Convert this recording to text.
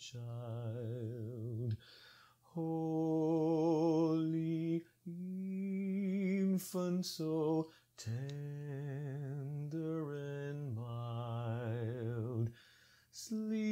child, holy infant, so tender and mild, sleep